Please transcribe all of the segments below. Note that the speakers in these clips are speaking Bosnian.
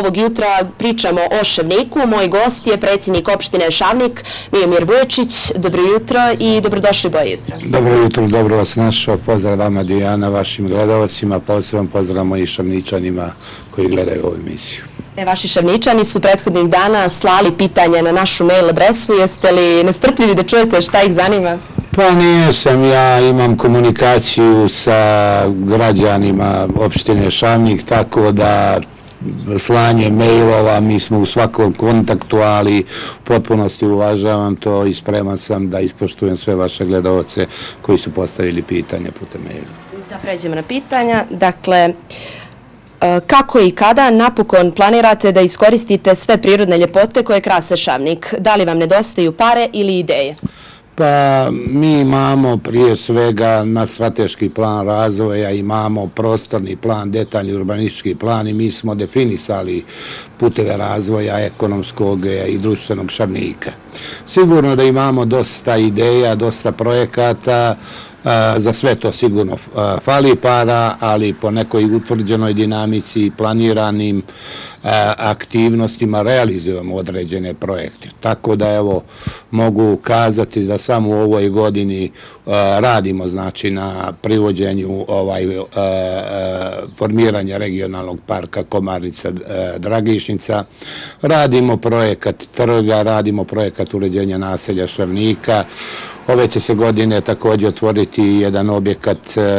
Ovog jutra pričamo o Šavniku. Moj gost je predsjednik opštine Šavnik, Mijomir Vuječić. Dobro jutro i dobrodošli boje jutra. Dobro jutro, dobro vas našao. Pozdrav vama Dijana, vašim gledalacima, posebno pozdrav mojih šavničanima koji gledaju ovu emisiju. E, vaši šavničani su prethodnih dana slali pitanje na našu mail adresu. Jeste li nestrpljivi da čujete šta ih zanima? Pa nijesam, ja imam komunikaciju sa građanima opštine Šavnik, tako da slanje mailova, mi smo u svakom kontaktu, ali u potpunosti uvažavam to i spreman sam da ispoštujem sve vaše gledalce koji su postavili pitanje putem maila. Da pređemo na pitanja. Dakle, e, kako i kada napokon planirate da iskoristite sve prirodne ljepote koje krase Šavnik? Da li vam nedostaju pare ili ideje? Pa mi imamo prije svega na strateški plan razvoja, imamo prostorni plan, detaljni urbanistički plan i mi smo definisali puteve razvoja ekonomskog i društvenog šarnika. Sigurno da imamo dosta ideja, dosta projekata, za sve to sigurno fali para, ali po nekoj utvrđenoj dinamici i planiranim aktivnostima realizujemo određene projekte. Tako da evo mogu kazati da samo u ovoj godini e, radimo znači na privođenju ovaj e, e, formiranja regionalnog parka Komarnica Dragišnica. Radimo projekat trga, radimo projekat uređenja naselja Šavnika, Ove će se godine također otvoriti jedan objekat e, e,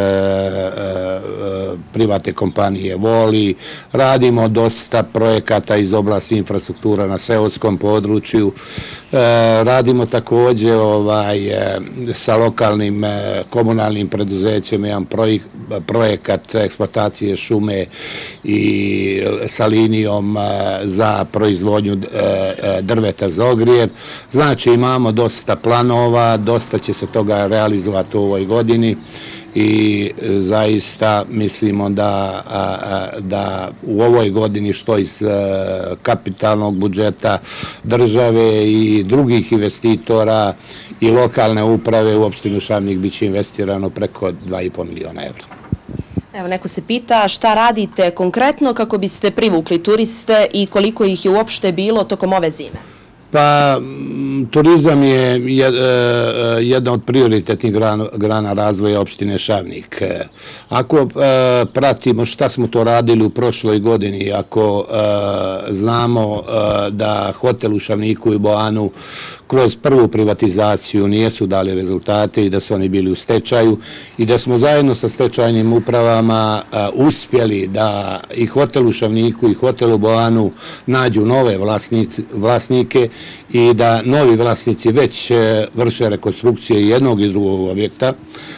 private kompanije Voli. Radimo dosta projekata iz oblasti infrastruktura na seoskom području. E, radimo također ovaj, e, sa lokalnim e, komunalnim preduzećem jedan projekat eksploatacije šume i sa linijom e, za proizvodnju drveta za ogrijev. Znači imamo dosta planova, dosta dosta će se toga realizovati u ovoj godini i e, zaista mislimo da, da u ovoj godini što iz e, kapitalnog budžeta države i drugih investitora i lokalne uprave u opštinu Šavnik bit će investirano preko 2,5 miliona evra. Evo, neko se pita šta radite konkretno kako biste privukli turiste i koliko ih je uopšte bilo tokom ove zime? Pa, mm, turizam je e, jedna od prioritetnih grana razvoja opštine Šavnik. E, ako e, pratimo šta smo to radili u prošloj godini, ako znamo da hotel u Šavniku i Boanu kroz prvu privatizaciju nijesu dali rezultate i da su oni bili u stečaju i da smo zajedno sa stečajnim upravama uspjeli da i hotel u Šavniku i hotel u Boanu nađu nove vlasnike i da novi vlasnici već e, vrše rekonstrukcije jednog i drugog objekta,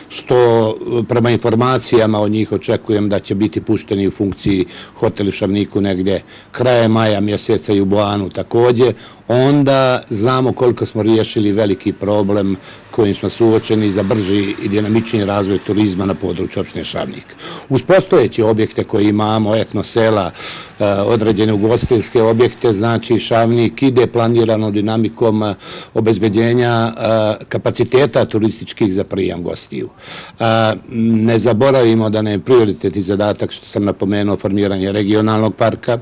što e, prema informacijama o njih očekujem da će biti pušteni u funkciji hoteli Šavniku negdje kraje maja mjeseca i u Boanu također, onda znamo koliko smo riješili veliki problem kojim smo suočeni za brži i dinamični razvoj turizma na području opštine Šavnik. Uz postojeće objekte koje imamo, etno sela, e, određene ugostilske objekte, znači Šavnik ide planirano dinamikom e, obezbedjenja e, kapaciteta turističkih za prijam gostiju. Ne zaboravimo da ne je prioritet i zadatak što sam napomenuo formiranje regionalnog parka,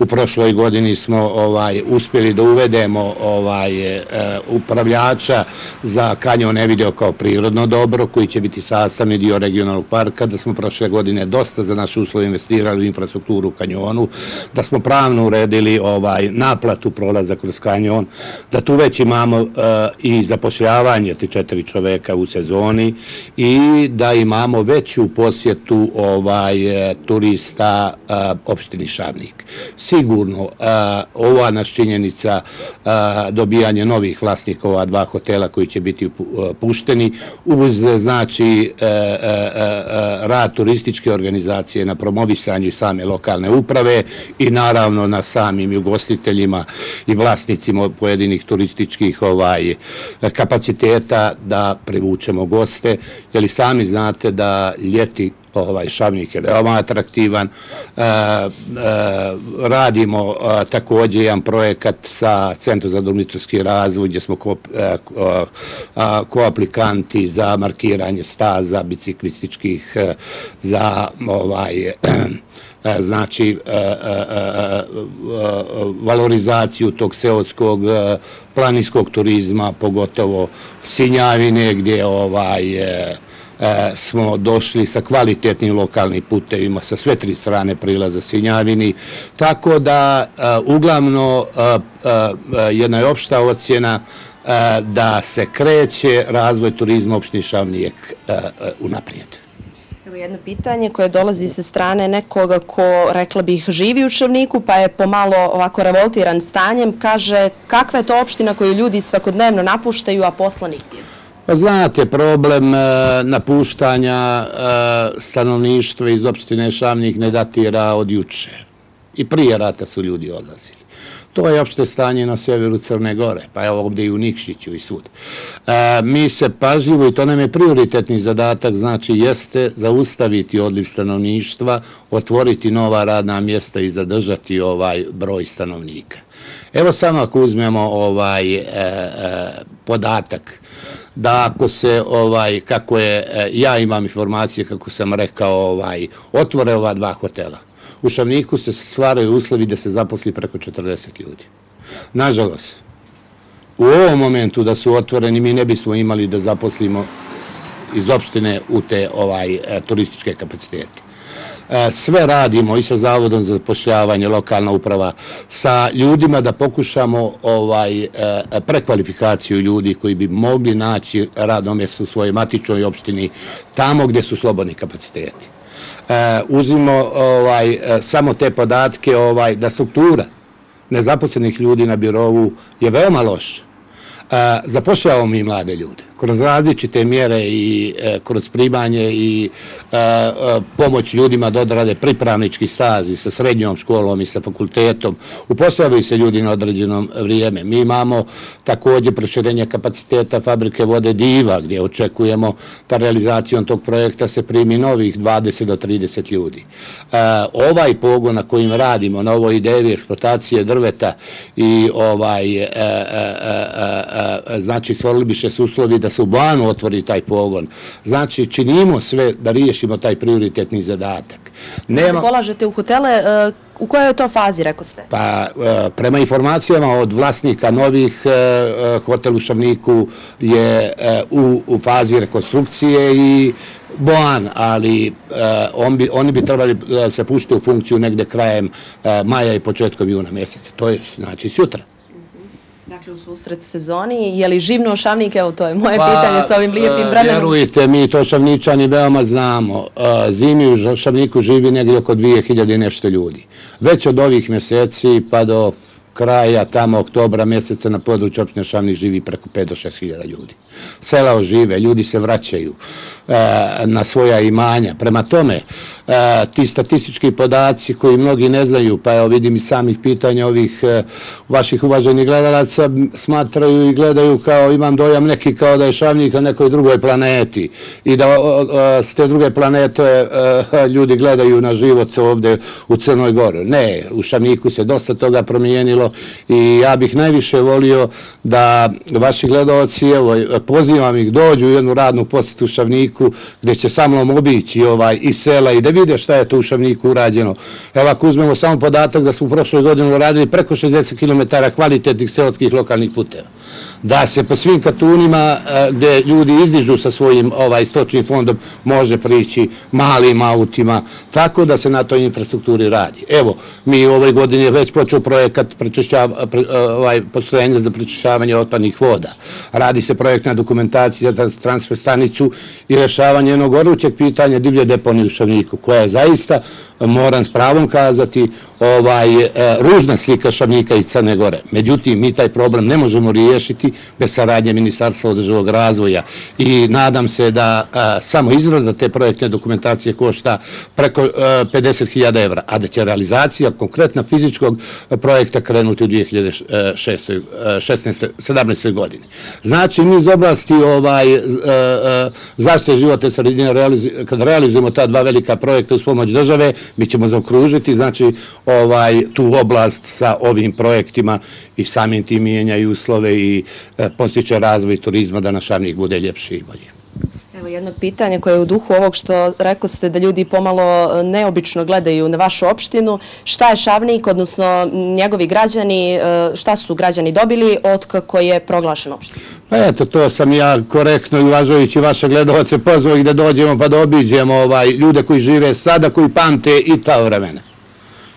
U prošloj godini smo ovaj uspjeli da uvedemo ovaj e, upravljača za kanjon Evideo kao prirodno dobro koji će biti sastavni dio regionalnog parka, da smo prošle godine dosta za naše uslove investirali u infrastrukturu u kanjonu, da smo pravno uredili ovaj naplatu prolaza kroz kanjon, da tu već imamo e, i zapošljavanje ti četiri čoveka u sezoni i da imamo veću posjetu ovaj e, turista e, opštini Šavnik sigurno ova naš činjenica dobijanje novih vlasnika ova dva hotela koji će biti pušteni uz znači e, e, e, rad turističke organizacije na promovisanju same lokalne uprave i naravno na samim ugostiteljima i vlasnicima pojedinih turističkih ovaj kapaciteta da privučemo goste, jer i sami znate da ljeti ovaj šavnik je veoma atraktivan. E, e, radimo e, također jedan projekat sa Centrom za dormitorski razvoj gdje smo e, koaplikanti za markiranje staza biciklističkih e, za ovaj e, znači valorizaciju tog seotskog planinskog turizma, pogotovo Sinjavine gdje ovaj E, smo došli sa kvalitetnim lokalnim putevima sa sve tri strane prilaza Sinjavini, tako da e, uglavno e, jedna je opšta ocjena da se kreće razvoj turizma opštini Šavnijek unaprijed. Evo jedno pitanje koje dolazi sa strane nekoga ko, rekla bih, živi u Šavniku, pa je pomalo ovako revoltiran stanjem. Kaže, kakva je to opština koju ljudi svakodnevno napuštaju, a posla nigdje? Pa znate, problem e, napuštanja e, stanovništva iz opštine Šamnik ne datira od juče. I prije rata su ljudi odlazili. To je opšte stanje na severu Crne Gore, pa evo ovdje i u Nikšiću i svud. E, mi se pažljivo, i to nam je prioritetni zadatak, znači jeste zaustaviti odliv stanovništva, otvoriti nova radna mjesta i zadržati ovaj broj stanovnika. Evo samo ako uzmemo ovaj e, e, podatak, da ako se, ovaj kako je, e, ja imam informacije, kako sam rekao, ovaj otvore ova dva hotela, u Šavniku se stvaraju uslovi da se zaposli preko 40 ljudi. Nažalost, u ovom momentu da su otvoreni, mi ne bismo imali da zaposlimo iz opštine u te ovaj e, turističke kapacitete. E, sve radimo i sa Zavodom za zapošljavanje, lokalna uprava, sa ljudima da pokušamo ovaj e, prekvalifikaciju ljudi koji bi mogli naći radno mjesto u svojoj matičnoj opštini tamo gdje su slobodni kapaciteti. E, uzimo ovaj, samo te podatke ovaj, da struktura nezaposlenih ljudi na birovu je veoma loša. Zapošljavamo mi mlade ljude kroz različite mjere i e, kroz primanje i e, e, pomoć ljudima da odrade pripravnički staž i sa srednjom školom i sa fakultetom, uposlavaju se ljudi na određenom vrijeme. Mi imamo također proširenje kapaciteta fabrike vode Diva, gdje očekujemo da realizacijom tog projekta se primi novih 20 do 30 ljudi. Ovaj pogon na kojim radimo, na ovoj ideji eksploatacije drveta i ovaj, znači stvorili bi se uslovi da se u Banu otvori taj pogon. Znači, činimo sve da riješimo taj prioritetni zadatak. Nema... Polažete u hotele, e, u kojoj je to fazi, rekao ste? Pa, e, prema informacijama od vlasnika novih e, hotel u Šavniku je u fazi rekonstrukcije i Boan, ali oni bi trebali se pušiti u funkciju negde krajem maja i početkom juna mjeseca. To je, znači, sutra. Dakle, u susret sezoni, je li živno šavnik, evo to je moje pa, pitanje s ovim lijepim e, vremenom? Vjerujte, mi to šavničani veoma znamo. E, zimi u šavniku živi negdje oko 2000 nešto ljudi. Već od ovih mjeseci pa do kraja, tamo oktobra mjeseca na području opštine Šavnik živi preko 5 do 6 hiljada ljudi. Sela ožive, ljudi se vraćaju. E, na svoja imanja. Prema tome, e, ti statistički podaci koji mnogi ne znaju, pa evo vidim i samih pitanja ovih e, vaših uvaženih gledalaca, smatraju i gledaju kao, imam dojam neki kao da je Šavnik na nekoj drugoj planeti i da s te druge planete e, ljudi gledaju na život ovdje u Crnoj Gori. Ne, u Šavniku se dosta toga promijenilo i ja bih najviše volio da vaši gledalci, evo, pozivam ih, dođu u jednu radnu posjetu u Šavniku, Šavniku, gdje će sa mnom obići ovaj, i sela i da vide šta je tu u Šavniku urađeno. Evo ako uzmemo samo podatak da smo u prošloj godini uradili preko 60 km kvalitetnih selotskih lokalnih puteva. Da se po svim katunima e, gdje ljudi izdižu sa svojim ovaj, stočnim fondom može prići malim autima, tako da se na toj infrastrukturi radi. Evo, mi u ovoj godini je već počeo projekat eh, ovaj, postrojenja za prečišćavanje otpadnih voda. Radi se projektna dokumentacija za transfer stanicu i rješavanje jednog gorućeg pitanja divlje deponije u Šavniku, koja je zaista, e, moram s pravom kazati, ovaj, e, ružna slika Šavnika i Crne Gore. Međutim, mi taj problem ne možemo riješiti bez saradnje Ministarstva održavog razvoja i nadam se da e, samo izrada te projektne dokumentacije košta preko 50.000 evra, a da će realizacija konkretna fizičkog projekta krenuti u 2017. godine. Znači, mi iz oblasti ovaj, zaštite životne sredine, kad realizujemo ta dva velika projekta uz pomoć države, mi ćemo zaokružiti, znači, ovaj tu oblast sa ovim projektima i samim tim mijenjaju uslove i e, postiče razvoj turizma da naš Šavnik bude ljepši i bolji. Jedno pitanje koje je u duhu ovog što rekao ste da ljudi pomalo e, neobično gledaju na vašu opštinu. Šta je Šavnik, odnosno njegovi građani, e, šta su građani dobili od kako je proglašen opština? Pa eto, to sam ja korektno i uvažujući vaše gledalce pozvao ih da dođemo pa da obiđemo ovaj, ljude koji žive sada, koji pamte i ta vremena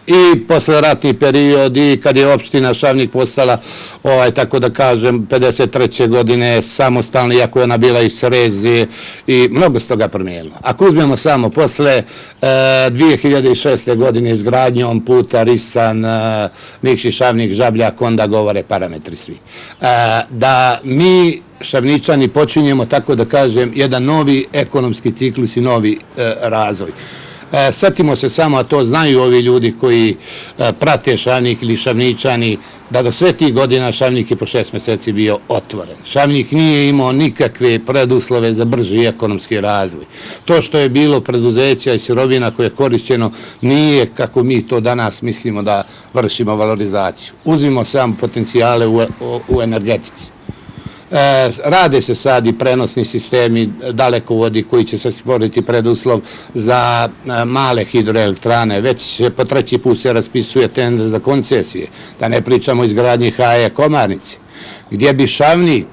i posleratni period i kad je opština Šavnik postala, ovaj, tako da kažem, 53. godine samostalna, iako je ona bila i srezi i mnogo se toga promijenilo. Ako uzmemo samo posle eh, 2006. Godine izgradnjom puta Risan, e, Nikši Šavnik, Žabljak, onda govore parametri svi. E, da mi Šavničani počinjemo, tako da kažem, jedan novi ekonomski ciklus i novi razvoj. E, Svetimo se samo, a to znaju ovi ljudi koji e, prate Šavnik ili Šavničani, da do sve tih godina Šavnik je po šest meseci bio otvoren. Šavnik nije imao nikakve preduslove za brži ekonomski razvoj. To što je bilo preduzeća i sirovina koje je korišćeno nije kako mi to danas mislimo da vršimo valorizaciju. Uzimo samo potencijale u energetici. E, rade se sad i prenosni sistemi dalekovodi koji će se stvoriti preduslov za e, male hidroelektrane. Već po treći put se raspisuje tender za koncesije, da ne pričamo o izgradnji Haje Komarnice, gdje bi Šavnik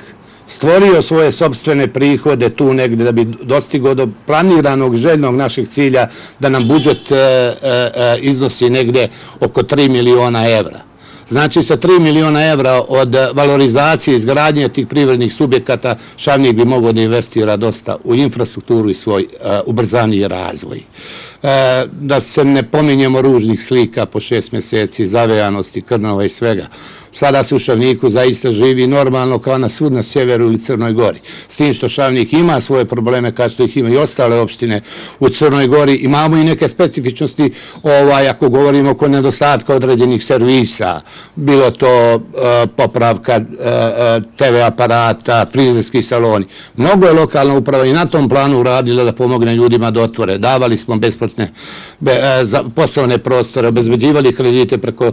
stvorio svoje sobstvene prihode tu negdje da bi dostigo do planiranog željnog našeg cilja da nam budžet e, e, e iznosi negdje oko 3 miliona evra. Znači, sa 3 miliona evra od valorizacije izgradnje tih privrednih subjekata, Šavnik bi mogo da investira dosta u infrastrukturu i svoj e, ubrzaniji razvoj. E, da se ne pominjemo ružnih slika po šest mjeseci, zavejanosti, krnova i svega. Sada se u Šavniku zaista živi normalno kao na sud na sjeveru ili Crnoj Gori. S tim što Šavnik ima svoje probleme, kao što ih ima i ostale opštine u Crnoj Gori, imamo i neke specifičnosti, ovaj, ako govorimo oko nedostatka određenih servisa, bilo to e, popravka e, TV aparata, frizerski saloni. Mnogo je lokalna uprava i na tom planu uradila da pomogne ljudima da otvore. Davali smo besplatno be e, za poslovne prostore, obezbeđivali kredite preko, e,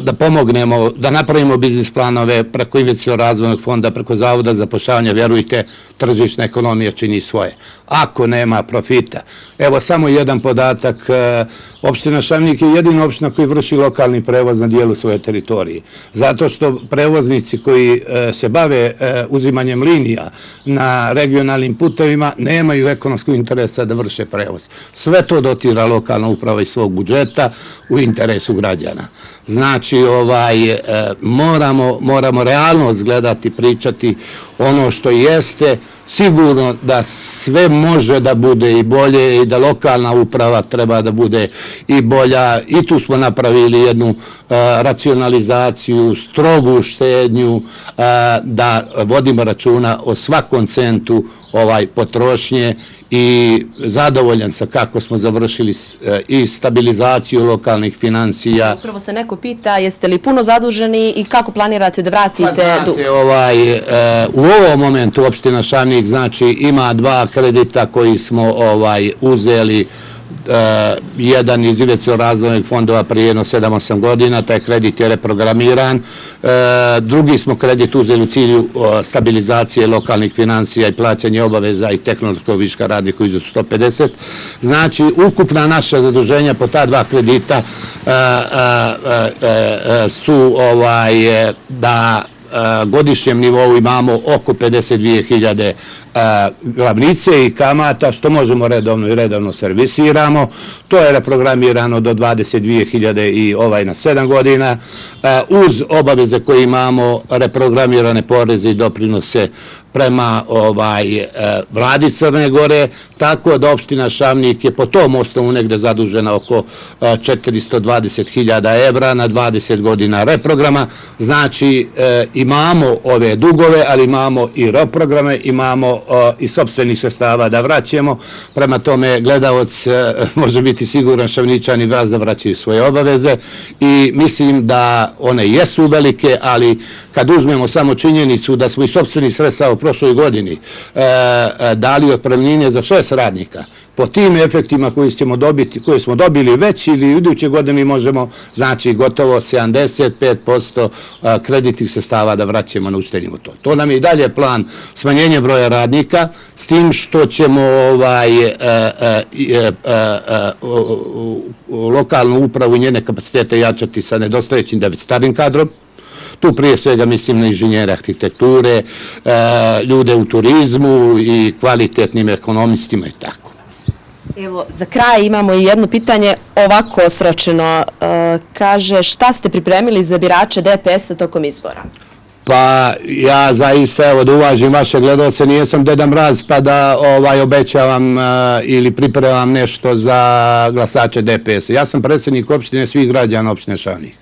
da pomognemo, da napravimo biznis planove preko investicijog razvojnog fonda, preko zavoda za pošavanje, vjerujte, tržišna ekonomija čini svoje. Ako nema profita, evo samo jedan podatak, e, opština Šavnik je jedina opština koji vrši lokalni prevoz na dijelu svoje teritorije. Zato što prevoznici koji se bave uzimanjem linija na regionalnim putevima nemaju ekonomskog interesa da vrše prevoz. Sve to dotira lokalna uprava iz svog budžeta u interesu građana. Znači, ovaj, e, moramo, moramo realno gledati, pričati ono što jeste, sigurno da sve može da bude i bolje i da lokalna uprava treba da bude i bolja. I tu smo napravili jednu e, racionalizaciju, strogu štednju, e, da vodimo računa o svakom centu ovaj potrošnje i zadovoljan sa kako smo završili e, i stabilizaciju lokalnih financija. Upravo se neko pita jeste li puno zaduženi i kako planirate da vratite pa znate, ovaj, e, u ovom momentu opština Šavnik znači ima dva kredita koji smo ovaj uzeli Eh, jedan iz Ivecio razvojnih fondova prije jedno 7-8 godina, taj kredit je reprogramiran. Eh, drugi smo kredit uzeli u cilju eh, stabilizacije lokalnih financija i plaćanje obaveza i tehnološkog viška radnika iz 150. Znači, ukupna naša zaduženja po ta dva kredita su ovaj, da godišnjem nivou imamo oko 52.000 glavnice i kamata, što možemo redovno i redovno servisiramo. To je reprogramirano do 22.000 i ovaj na 7 godina. Uz obaveze koje imamo, reprogramirane poreze i doprinose prema ovaj, e, vladi Crne Gore, tako da opština Šavnik je po tom osnovu negde zadužena oko e, 420.000 evra na 20 godina reprograma. Znači, e, imamo ove dugove, ali imamo i reprograme, imamo i sobstvenih sestava da vraćemo. Prema tome, gledalac e, može biti siguran šavničani vas da vraćaju svoje obaveze i mislim da one jesu velike, ali kad uzmemo samo činjenicu da smo i sobstveni sredstava prošloj godini e, e, dali otpremnine za šest radnika, po tim efektima koji ćemo dobiti, koje smo dobili već ili iduće godine mi možemo, znači gotovo 75% kreditnih sestava da vraćamo na učtenjivo to. To nam je i dalje plan smanjenja broja radnika, s tim što ćemo ovaj, lokalnu upravu i njene kapacitete jačati sa nedostajećim deficitarnim kadrom, Tu prije svega mislim na inženjere arhitekture, e, ljude u turizmu i kvalitetnim ekonomistima i tako. Evo, za kraj imamo i jedno pitanje ovako osročeno. E, kaže, šta ste pripremili za birače DPS-a tokom izbora? Pa ja zaista, evo da uvažim vaše gledalce, nijesam Deda Mraz pa da ovaj, obećavam e, ili pripremam nešto za glasače DPS-a. Ja sam predsjednik opštine svih građana opštine Šanih.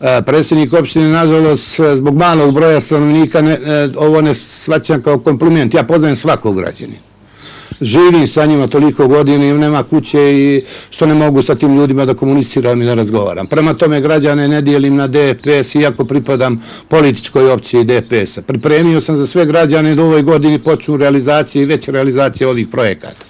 E, predsjednik opštine, nažalost, zbog malog broja stanovnika, e, ovo ne svaćam kao kompliment. Ja poznajem svakog građanina živim sa njima toliko godina i nema kuće i što ne mogu sa tim ljudima da komuniciram i da razgovaram. Prema tome građane ne dijelim na DPS iako pripadam političkoj opciji DPS-a. Pripremio sam za sve građane da u ovoj godini počnu realizacije i već realizacije ovih projekata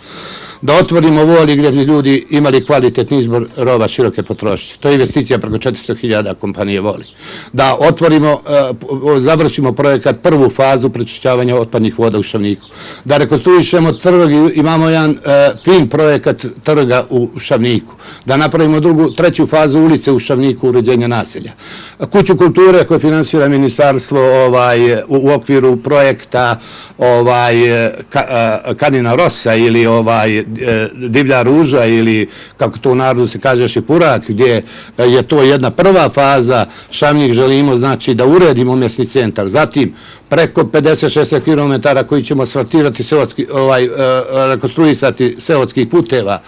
da otvorimo voli gdje bi ljudi imali kvalitetni izbor roba široke potrošnje. To je investicija preko 400.000 kompanije voli. Da otvorimo, eh, završimo projekat prvu fazu prečišćavanja otpadnih voda u Šavniku. Da rekonstruišemo trg, imamo jedan eh, fin projekat trga u Šavniku. Da napravimo drugu, treću fazu ulice u Šavniku uređenja naselja. Kuću kulture koje finansira ministarstvo ovaj, u okviru projekta ovaj, eh, Kanina Rosa ili ovaj, E, divlja ruža ili kako to u narodu se kaže šipurak, gdje e, je to jedna prva faza, Šamnik želimo znači da uredimo mjesni centar. Zatim preko 50-60 km koji ćemo asfaltirati, ovaj, e, rekonstruisati seotskih puteva,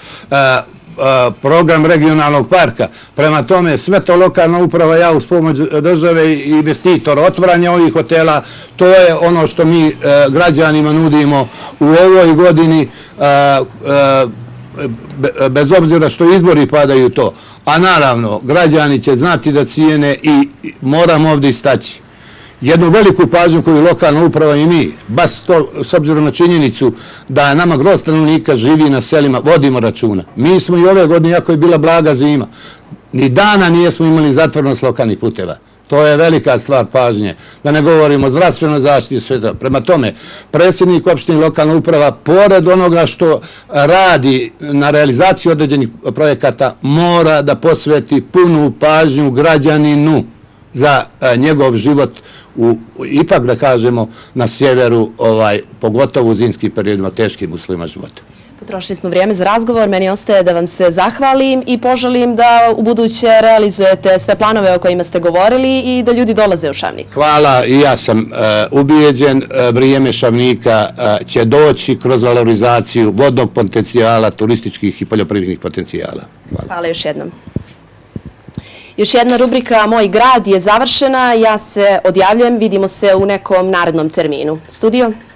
program regionalnog parka. Prema tome, sve to lokalna uprava, ja uz pomoć države i investitor, otvoranje ovih hotela, to je ono što mi e, građanima nudimo u ovoj godini bez obzira što izbori padaju to. A naravno, građani će znati da cijene i moram ovdje istaći jednu veliku pažnju koju lokalna uprava i mi, bas to s obzirom na činjenicu da nama groz stanovnika živi na selima, vodimo računa. Mi smo i ove godine, jako je bila blaga zima, ni dana nijesmo imali zatvornost lokalnih puteva. To je velika stvar pažnje. Da ne govorimo o zdravstvenoj zaštiti sveta. Prema tome, predsjednik opštine lokalna uprava, pored onoga što radi na realizaciji određenih projekata, mora da posveti punu pažnju građaninu za e, njegov život u, ipak da kažemo na sjeveru, ovaj, pogotovo u zimskim periodima, teškim uslovima života. Potrošili smo vrijeme za razgovor. Meni ostaje da vam se zahvalim i poželim da u buduće realizujete sve planove o kojima ste govorili i da ljudi dolaze u Šavnik. Hvala i ja sam uh, ubijeđen. Uh, vrijeme Šavnika uh, će doći kroz valorizaciju vodnog potencijala, turističkih i poljoprivrednih potencijala. Hvala. Hvala još jednom. Još jedna rubrika Moj grad je završena. Ja se odjavljujem. Vidimo se u nekom narednom terminu. Studio.